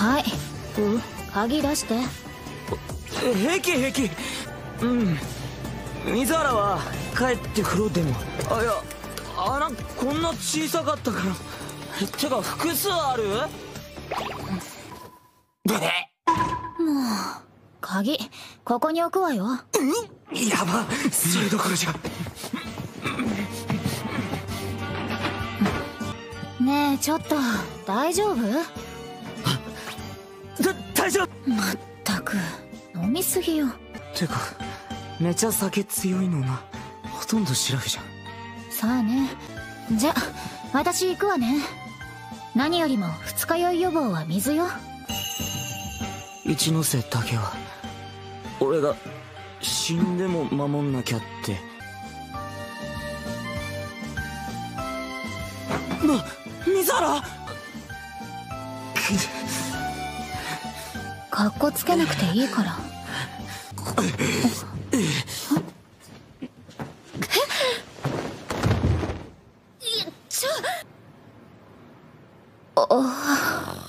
はい。鍵出して。平気平気。うん。水原は帰って風呂でも。あいや穴こんな小さかったから。てか複数ある？もう鍵ここに置くわよ。うん？やば。それどころじゃ。ねえちょっと大丈夫？だ大丈夫。まったく。飲みすぎよ。てかめちゃ酒強いのな。ほとんどシラフじゃん。さあね。じゃ私行くわね。何よりも二日酔い予防は水よ。一ノ瀬だけは。俺が死んでも守んなきゃって。な水原？かっこつけなくていいから。え？っちょ。あ